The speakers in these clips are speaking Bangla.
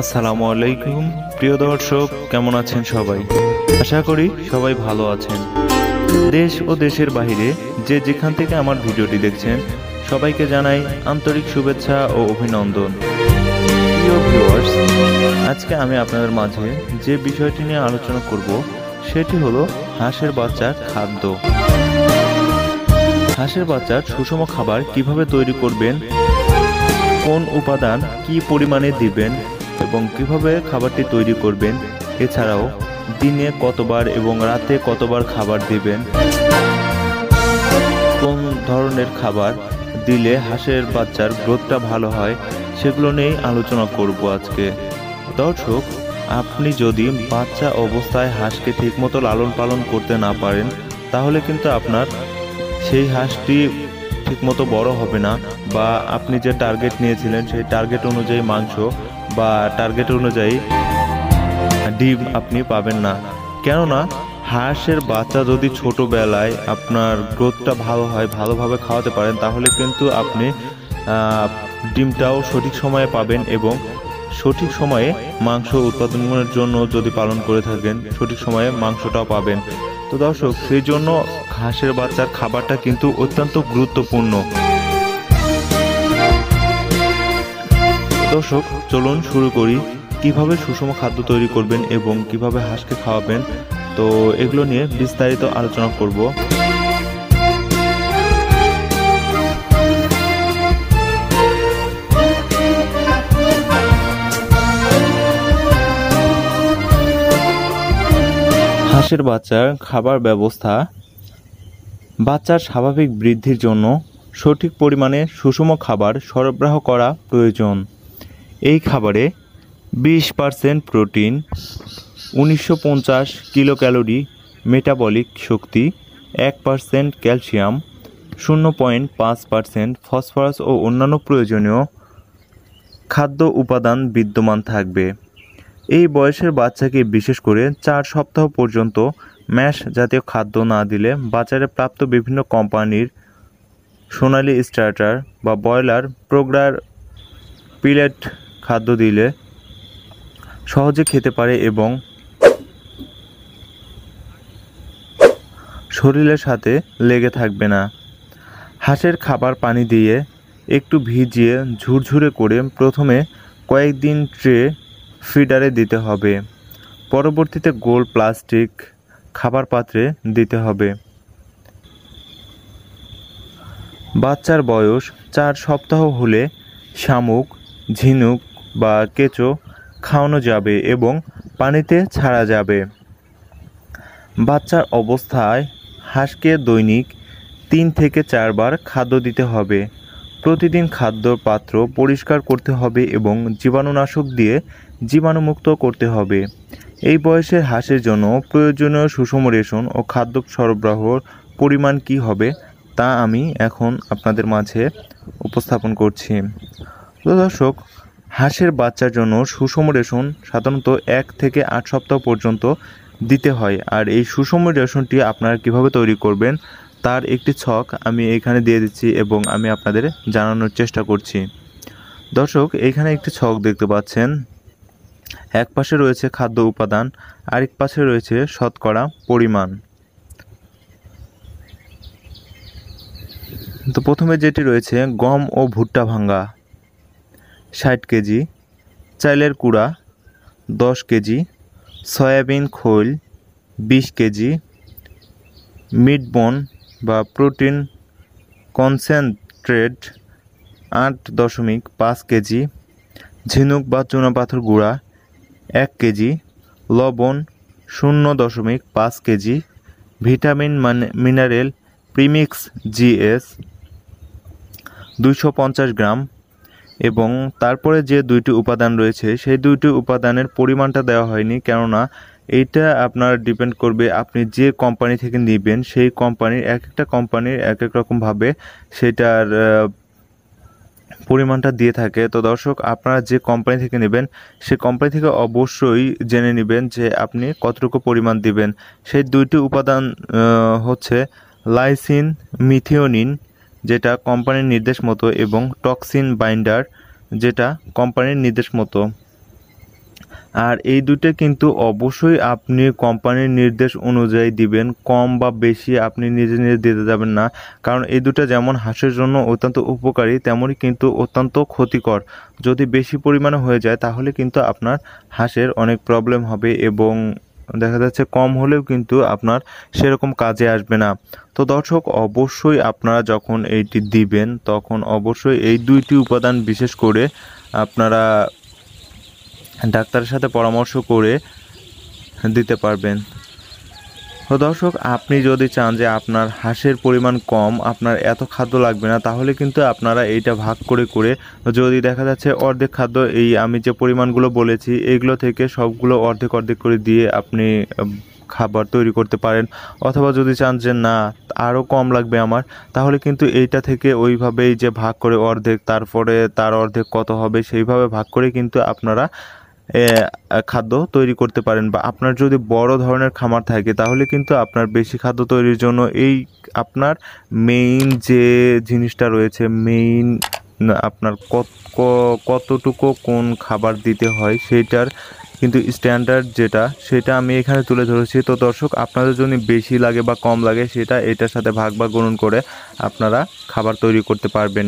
আসসালামু আলাইকুম। প্রিয় দর্শক, কেমন আছেন সবাই? আশা করি সবাই ভালো আছেন। দেশ ও দেশের বাইরে যে যেখান থেকে আমার ভিডিওটি দেখছেন, সবাইকে জানাই আন্তরিক শুভেচ্ছা ও অভিনন্দন। প্রিয় আজকে আমি আপনাদের মাঝে যে বিষয়টি নিয়ে আলোচনা করব, সেটি হলো হাঁসের বাচ্চার খাদ্য। হাঁসের বাচ্চার সুষম খাবার কীভাবে তৈরি করবেন, কোন উপাদান কি পরিমাণে দিবেন এবং কীভাবে খাবারটি তৈরি করবেন, এছাড়াও দিনে কতবার এবং রাতে কতবার খাবার দিবেন। কোন ধরনের খাবার দিলে হাঁসের বাচ্চার গ্রোথটা ভালো হয়, সেগুলো নিয়েই আলোচনা করব আজকে। দর্শক, আপনি যদি বাচ্চা অবস্থায় হাঁসকে ঠিকমতো লালন পালন করতে না পারেন, তাহলে কিন্তু আপনার সেই হাঁসটি ঠিকমতো বড় হবে না, বা আপনি যে টার্গেট নিয়েছিলেন, সেই টার্গেট অনুযায়ী মাংস বা টার্গেট অনুযায়ী ডিম আপনি পাবেন না। কেননা, হাঁসের বাচ্চা যদি ছোটোবেলায় আপনার গ্রোথটা ভালো হয়, ভালোভাবে খাওয়াতে পারেন, তাহলে কিন্তু আপনি ডিমটাও সঠিক সময়ে পাবেন এবং সঠিক সময়ে মাংস উৎপাদনের জন্য যদি পালন করে থাকেন, সঠিক সময়ে মাংসটাও পাবেন। তো দর্শক সেই জন্য হাঁসের বাচ্চার খাবারটা কিন্তু অত্যন্ত গুরুত্বপূর্ণ। দর্শক, চলুন শুরু করি। কীভাবে সুষম খাদ্য তৈরি করবেন এবং কীভাবে হাঁসকে খাওয়াবেন? তো এগুলো নিয়ে বিস্তারিত আলোচনা করব। হাঁসের বাচ্চার খাবার ব্যবস্থা। বাচ্চার স্বাভাবিক বৃদ্ধির জন্য সঠিক পরিমাণে সুষম খাবার সরবরাহ করা প্রয়োজন। এই খাবারে বিশ পার্সেন্ট প্রোটিন, উনিশশো পঞ্চাশ কিলো ক্যালোরি মেটাবলিক শক্তি, এক পার্সেন্ট ক্যালসিয়াম, শূন্য পয়েন্ট পাঁচ পার্সেন্ট ফসফরাস ও অন্যান্য প্রয়োজনীয় খাদ্য উপাদান বিদ্যমান থাকবে। এই বয়সের বাচ্চাকে বিশেষ করে চার সপ্তাহ পর্যন্ত ম্যাশ জাতীয় খাদ্য না দিলে বাজারে প্রাপ্ত বিভিন্ন কোম্পানির সোনালি স্টার্টার বা ব্রয়লার, প্রোগ্রার, পিলেট খাদ্য দিলে সহজে খেতে পারে এবং শরীরের সাথে লেগে থাকবে না। হাঁসের খাবার পানি দিয়ে একটু ভিজিয়ে ঝুরঝুরে করে প্রথমে কয়েকদিন ট্রে ফিডারে দিতে হবে। পরবর্তীতে গোল প্লাস্টিক খাবার পাত্রে দিতে হবে। বাচ্চার বয়স চার সপ্তাহ হলে শামুক, ঝিনুক বা কেঁচো খাওয়ানো যাবে এবং পানিতে ছাড়া যাবে। বাচ্চার অবস্থায় হাঁসকে দৈনিক তিন থেকে চারবার খাদ্য দিতে হবে। প্রতিদিন খাদ্যর পাত্র পরিষ্কার করতে হবে এবং জীবাণুনাশক দিয়ে জীবাণুমুক্ত করতে হবে। এই বয়সের হাঁসের জন্য প্রয়োজনীয় সুষম রেশন ও খাদ্য সরবরাহর পরিমাণ কি হবে তা আমি এখন আপনাদের মাঝে উপস্থাপন করছি। দর্শক হাঁসের বাচ্চার জন্য সুষম রেশন সাধারণত এক থেকে আট সপ্তাহ পর্যন্ত দিতে হয়। আর এই সুষম রেশনটি আপনারা কীভাবে তৈরি করবেন তার একটি ছক আমি এখানে দিয়ে দিচ্ছি এবং আমি আপনাদের জানানোর চেষ্টা করছি। দর্শক, এখানে একটি ছক দেখতে পাচ্ছেন। এক পাশে রয়েছে খাদ্য উপাদান, আরেক পাশে রয়েছে শতকরা পরিমাণ। তো প্রথমে যেটি রয়েছে গম ও ভুট্টা ভাঙ্গা। ষাট কেজি চাইলের কুড়া দশ কেজি, সয়াবিন খোল বিশ কেজি, মিট বন বা প্রোটিন কনসেন্ট্রেট আট দশমিক পাঁচ কেজি, ঝিনুক বা চুনাপাথর গুঁড়া এক কেজি, লবণ শূন্য দশমিক পাঁচ কেজি, ভিটামিন মানে মিনারেল প্রিমিক্স জিএস দুইশো পঞ্চাশ গ্রাম এবং তারপরে যে দুইটি উপাদান রয়েছে, সেই দুইটি উপাদানের পরিমাণটা দেওয়া হয়নি, কেননা এইটা আপনার ডিপেন্ড করবে আপনি যে কোম্পানি থেকে নেবেন, সেই কোম্পানির এক একটা কোম্পানির এক এক রকমভাবে সেটার পরিমাণটা দিয়ে থাকে। তো দর্শক, আপনারা যে কোম্পানি থেকে নেবেন সেই কোম্পানি থেকে অবশ্যই জেনে নেবেন যে আপনি কতটুকু পরিমাণ দিবেন। সেই দুইটি উপাদান হচ্ছে লাইসিন মিথিওনিন যেটা কোম্পানির নির্দেশ মতো এবং টক্সিন বাইন্ডার যেটা কোম্পানির নির্দেশ মতো। আর এই দুটো কিন্তু অবশ্যই আপনি কোম্পানির নির্দেশ অনুযায়ী দিবেন, কম বা বেশি আপনি নিজে নিজে দিতে যাবেন না। কারণ এই দুটো যেমন হাঁসের জন্য অত্যন্ত উপকারী, তেমনই কিন্তু অত্যন্ত ক্ষতিকর। যদি বেশি পরিমাণে হয়ে যায়, তাহলে কিন্তু আপনার হাঁসের অনেক প্রবলেম হবে এবং দেখা যাচ্ছে কম হলেও কিন্তু আপনার সেরকম কাজে আসবে না। তো দর্শক, অবশ্যই আপনারা যখন এইটি দিবেন, তখন অবশ্যই এই দুইটি উপাদান বিশেষ করে আপনারা ডাক্তারের সাথে পরামর্শ করে দিতে পারবেন। তো দর্শক, আপনি যদি চান যে আপনার হাঁসের পরিমাণ কম, আপনার এত খাদ্য লাগবে না, তাহলে কিন্তু আপনারা এইটা ভাগ করে করে যদি দেখা যাচ্ছে অর্ধেক খাদ্য, এই আমি যে পরিমাণগুলো বলেছি এইগুলো থেকে সবগুলো অর্ধেক অর্ধেক করে দিয়ে আপনি খাবার তৈরি করতে পারেন। অথবা যদি চান যে না আরও কম লাগবে আমার, তাহলে কিন্তু এইটা থেকে ওইভাবেই যে ভাগ করে অর্ধেক, তারপরে তার অর্ধেক কত হবে, সেইভাবে ভাগ করে কিন্তু আপনারা খাদ্য তৈরি করতে পারেন বা আপনার যদি বড় ধরনের খামার থাকে, তাহলে কিন্তু আপনার বেশি খাদ্য তৈরির জন্য এই আপনার মেইন যে জিনিসটা রয়েছে মেইন আপনার কত কতটুকু কোন খাবার দিতে হয় সেইটার কিন্তু স্ট্যান্ডার্ড যেটা, সেটা আমি এখানে তুলে ধরেছি। তো দর্শক, আপনাদের জন্য বেশি লাগে বা কম লাগে, সেটা এটার সাথে ভাগ বা গণন করে আপনারা খাবার তৈরি করতে পারবেন।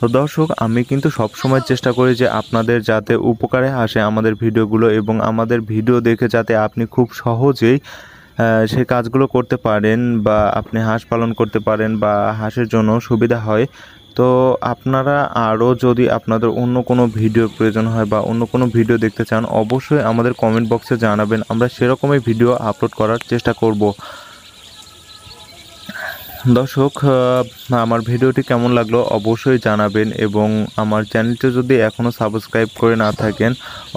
তো দর্শক, আমি কিন্তু সব সময় চেষ্টা করি যে আপনাদের যাতে উপকারে আসে আমাদের ভিডিওগুলো এবং আমাদের ভিডিও দেখে যাতে আপনি খুব সহজেই সে কাজগুলো করতে পারেন বা আপনি হাঁস পালন করতে পারেন বা হাঁসের জন্য সুবিধা হয়। তো আপনারা আরও যদি আপনাদের অন্য কোনো ভিডিওর প্রয়োজন হয় বা অন্য কোনো ভিডিও দেখতে চান, অবশ্যই আমাদের কমেন্ট বক্সে জানাবেন। আমরা সেরকমই ভিডিও আপলোড করার চেষ্টা করব। দর্শক আমার ভিডিওটি কেমন লাগল অবশ্যই জানাবেন এবং আমার চ্যানেলটি যদি এখনও সাবস্ক্রাইব করে না থাকেন,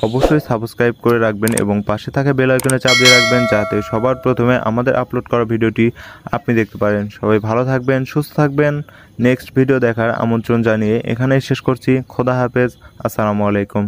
অবশ্যই সাবস্ক্রাইব করে রাখবেন এবং পাশে থাকা বেল আইকনে চাপ দিয়ে রাখবেন যাতে সবার প্রথমে আমাদের আপলোড করা ভিডিওটি আপনি দেখতে পারেন। সবাই ভালো থাকবেন, সুস্থ থাকবেন। নেক্সট ভিডিও দেখার আমন্ত্রণ জানিয়ে এখানেই শেষ করছি। খোদা হাফেজ। আসসালামু আলাইকুম।